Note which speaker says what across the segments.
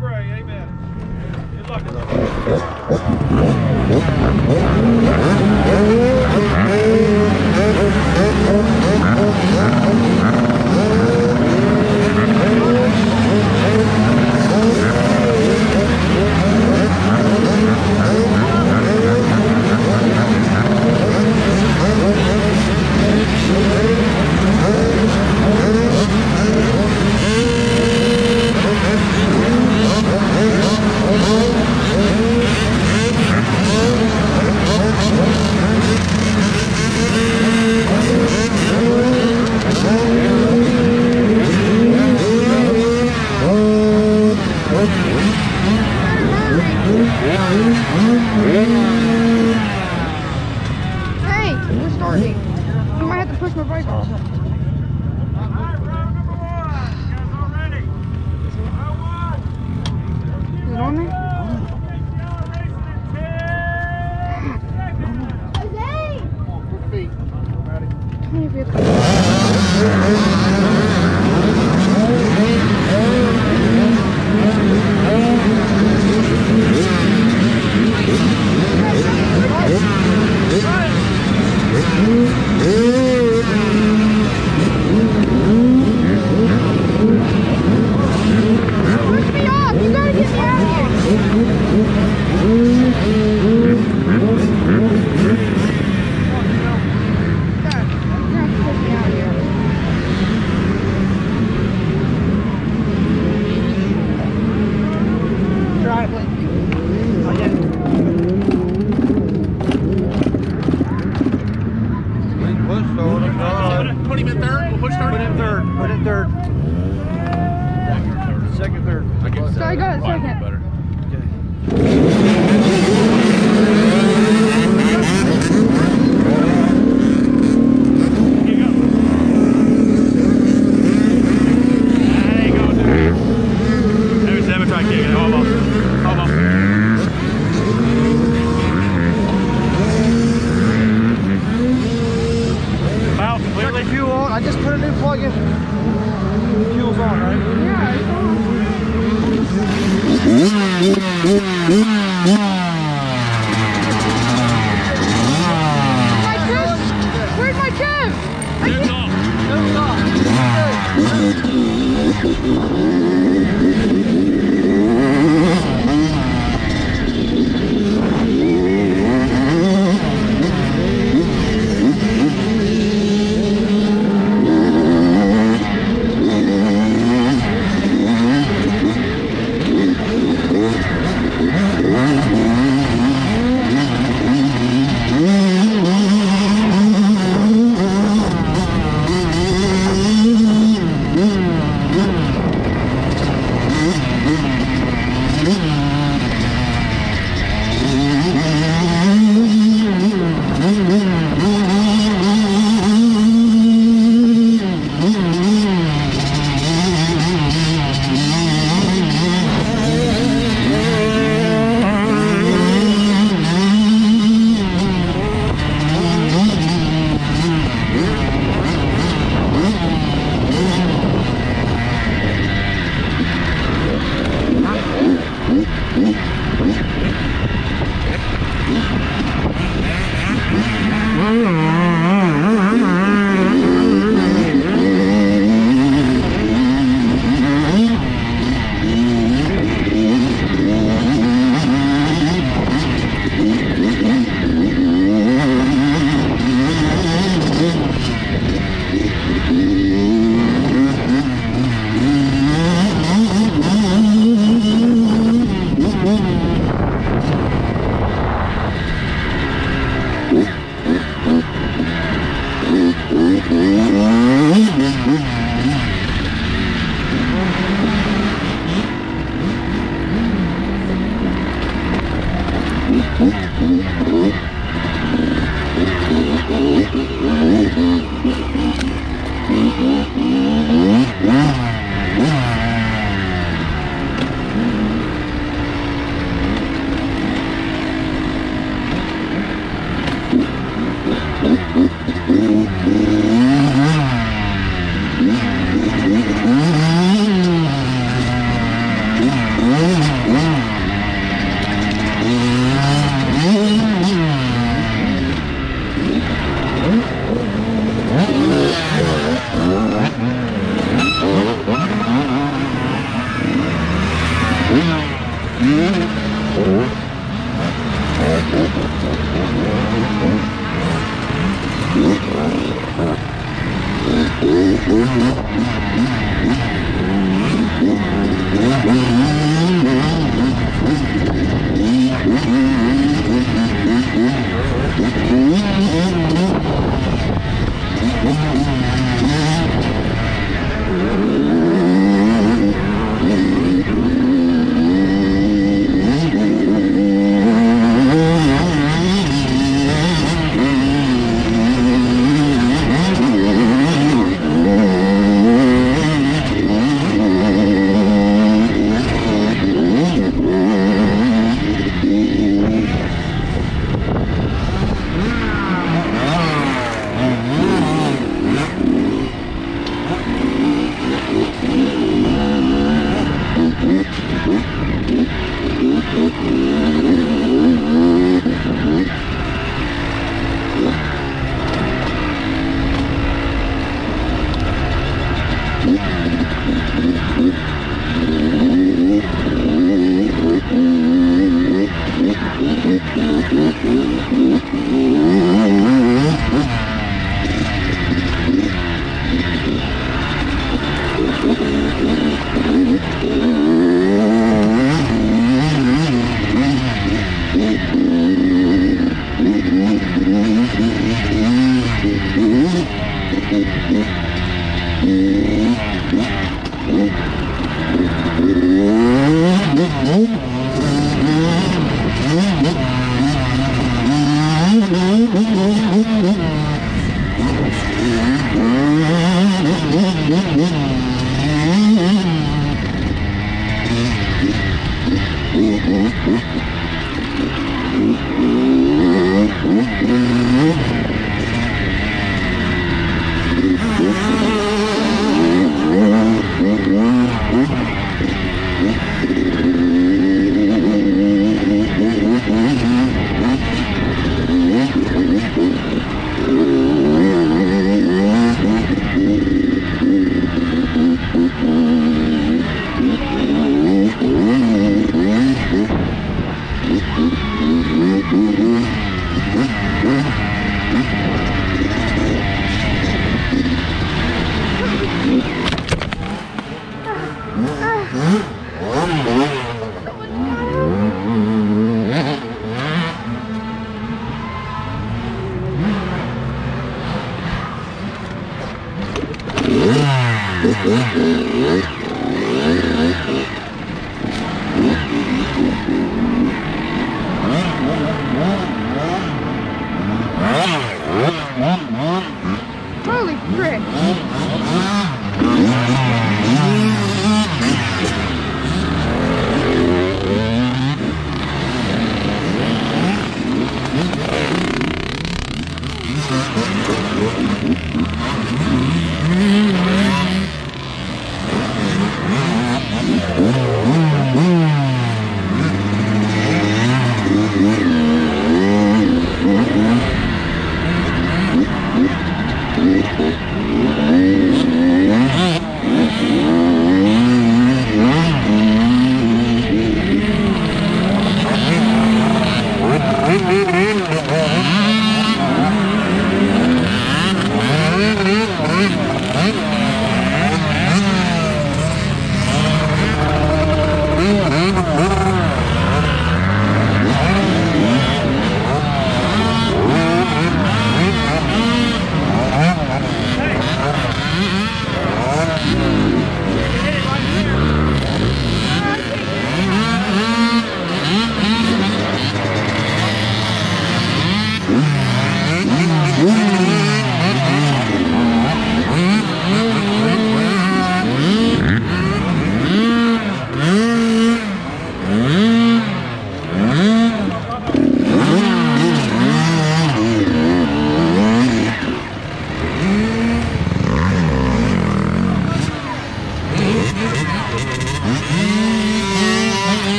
Speaker 1: pray. Amen. Good luck.
Speaker 2: on. I
Speaker 3: just put a new plug in. Fuel's on, right?
Speaker 2: Yeah, it's on. Thank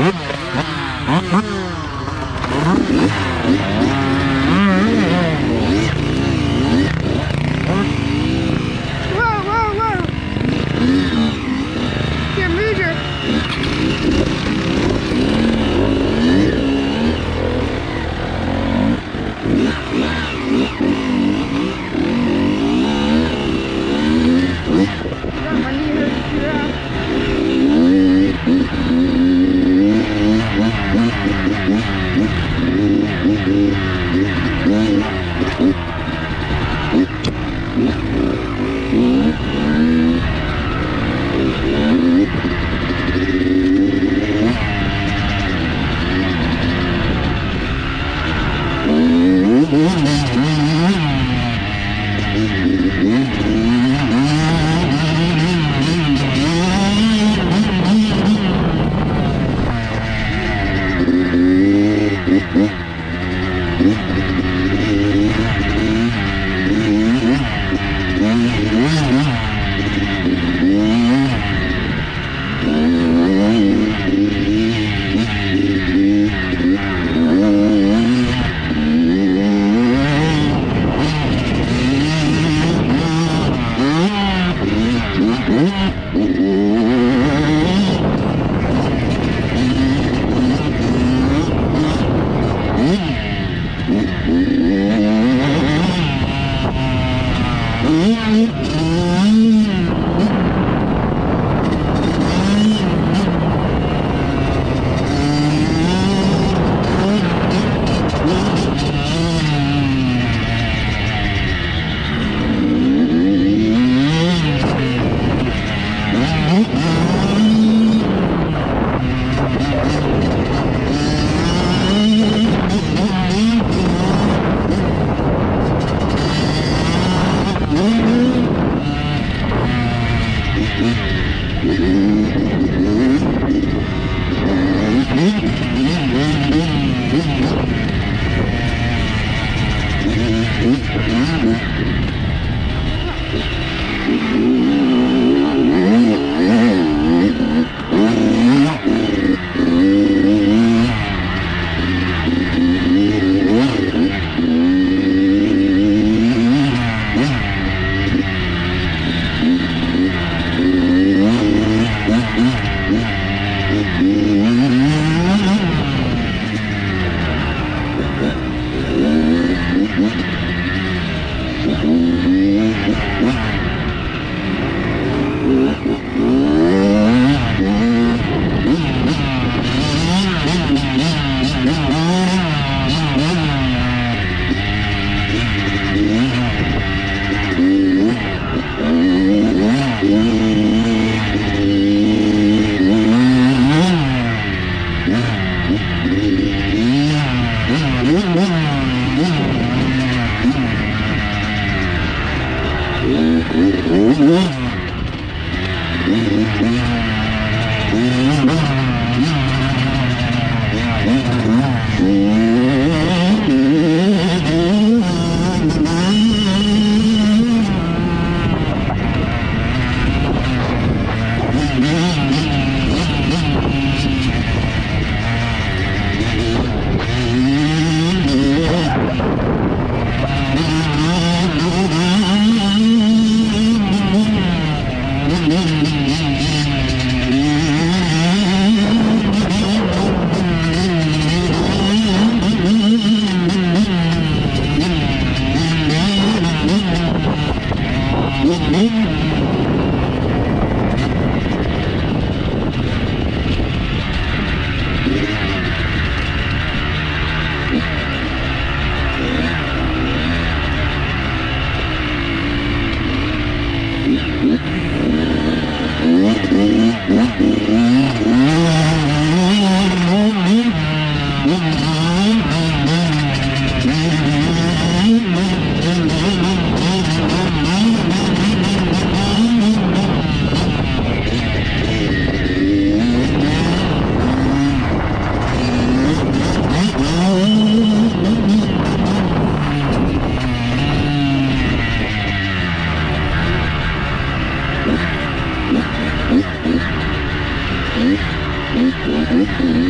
Speaker 4: Mm-hmm.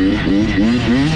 Speaker 4: Mm-hmm.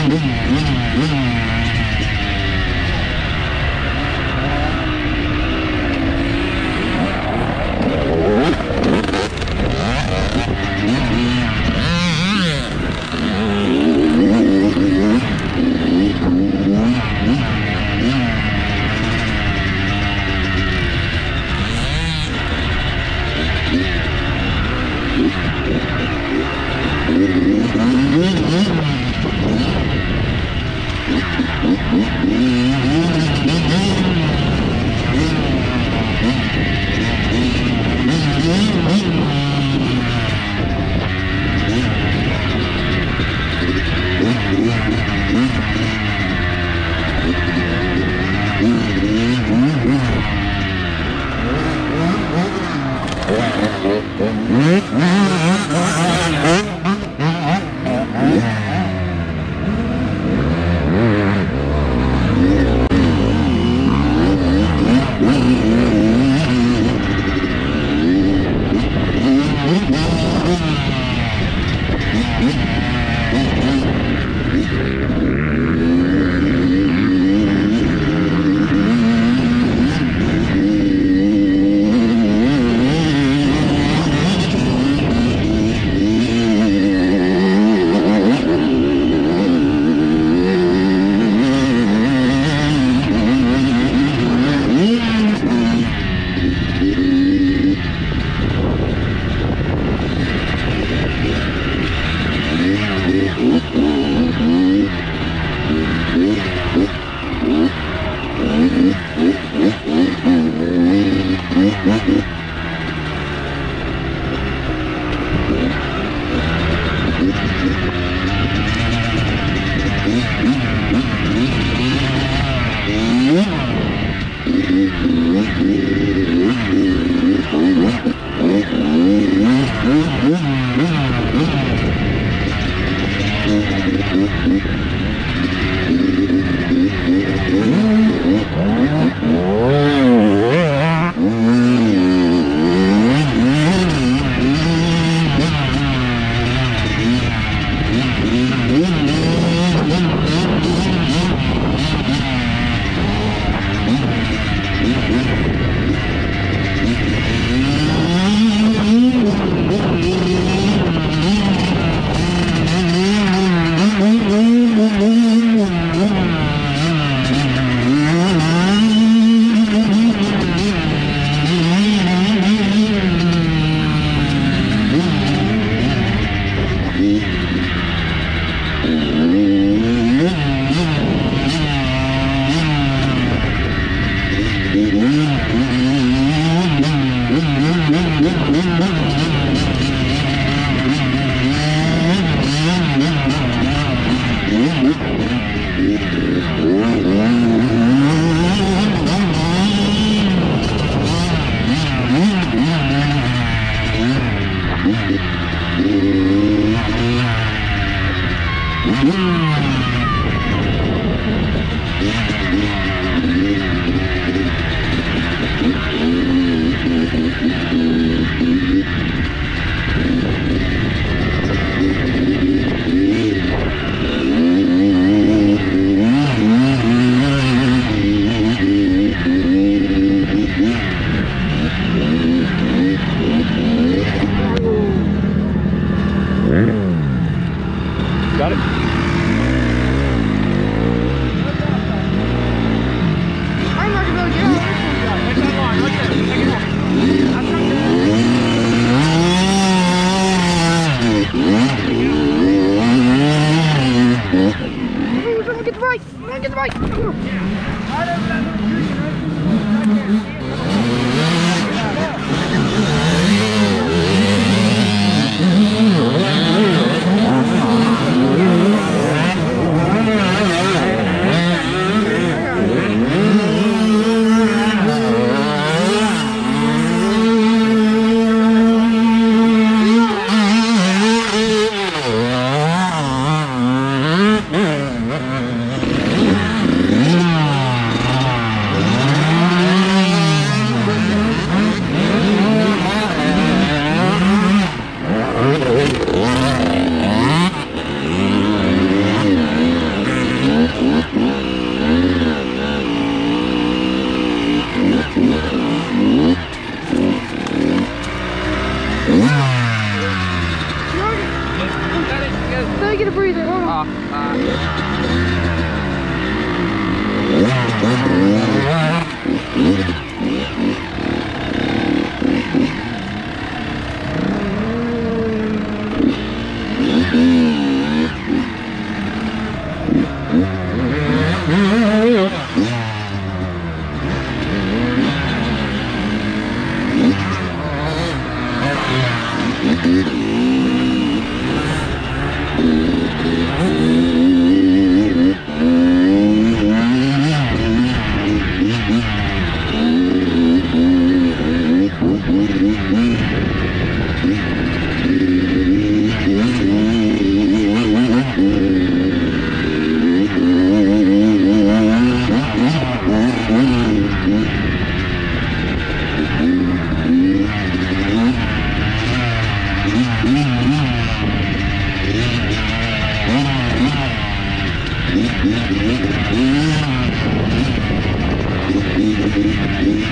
Speaker 1: Thank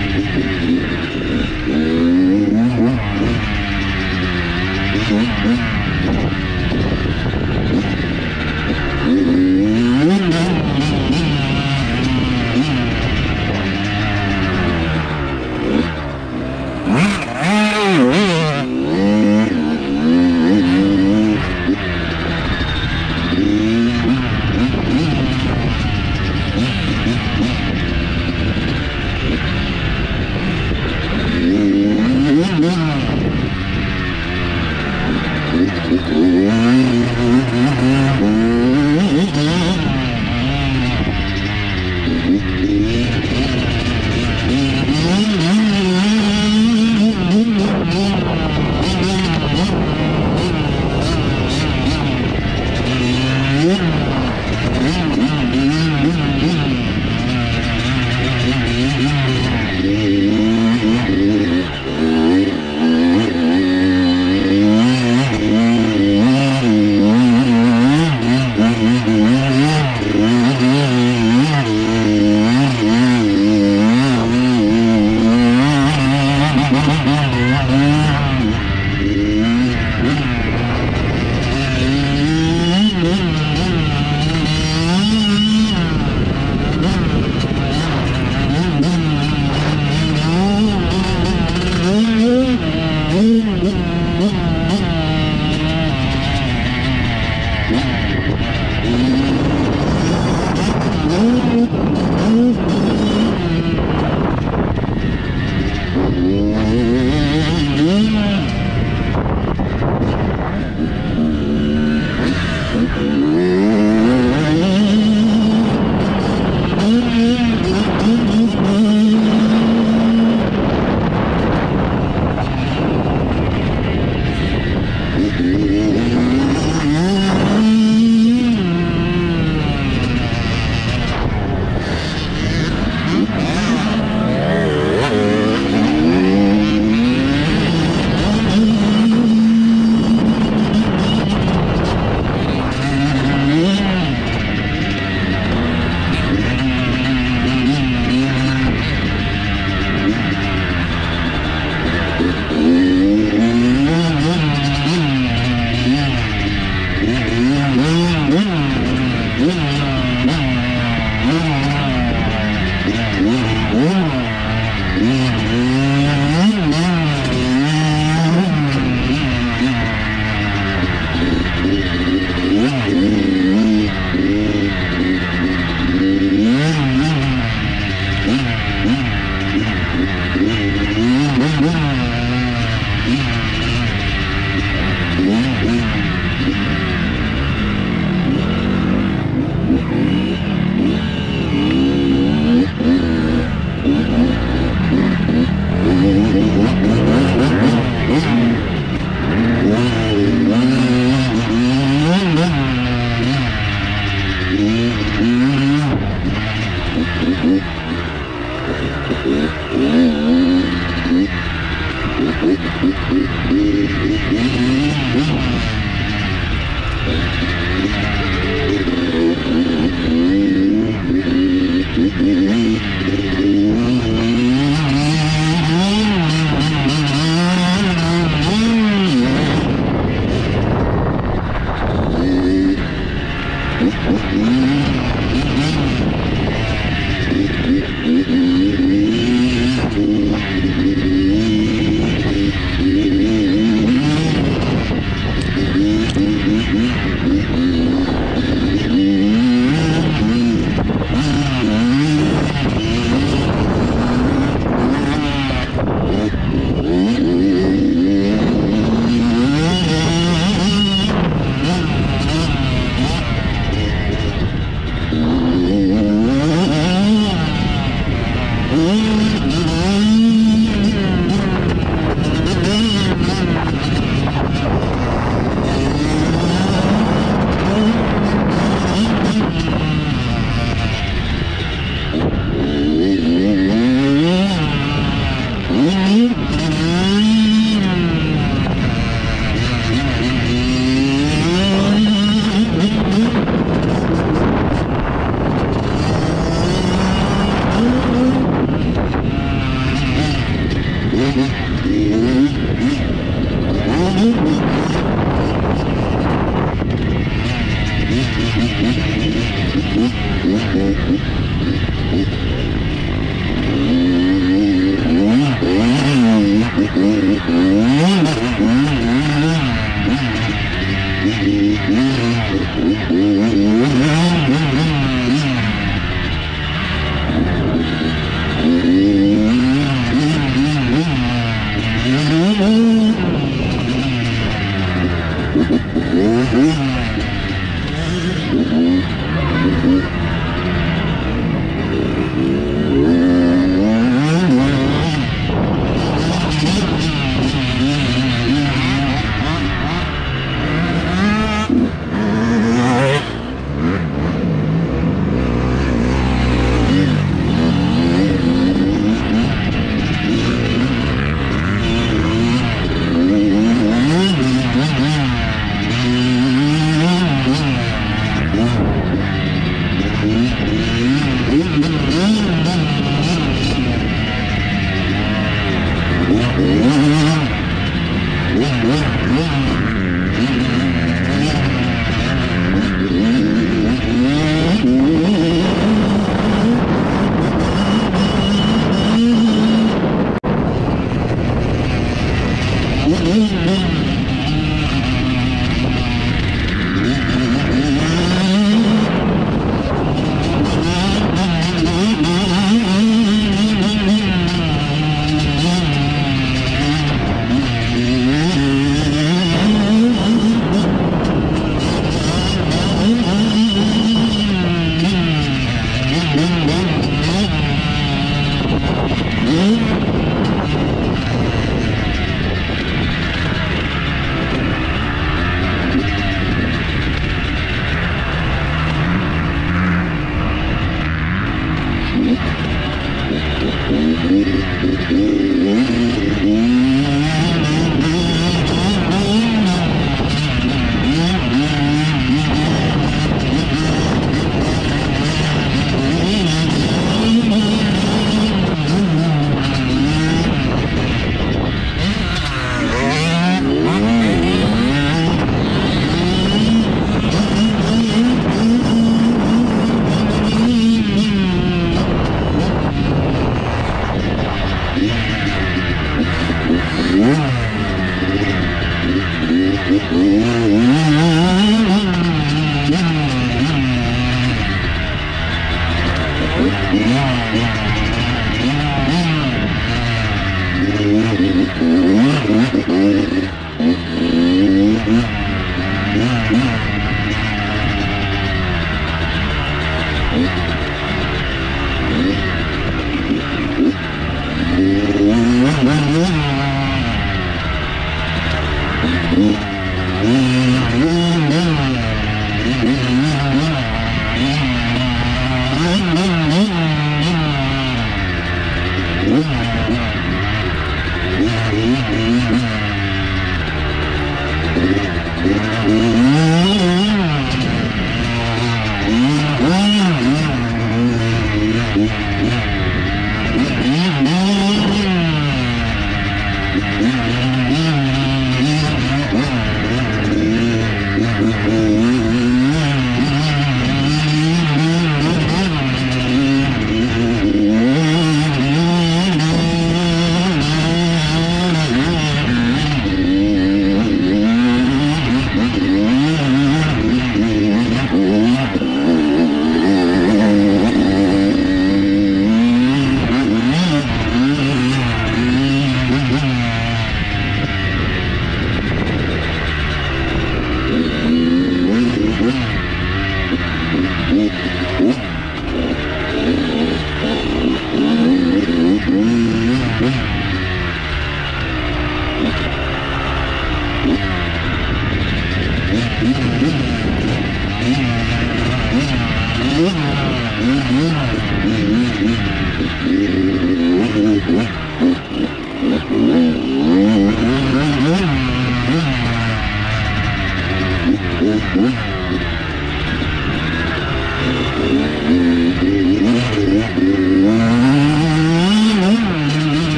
Speaker 1: you.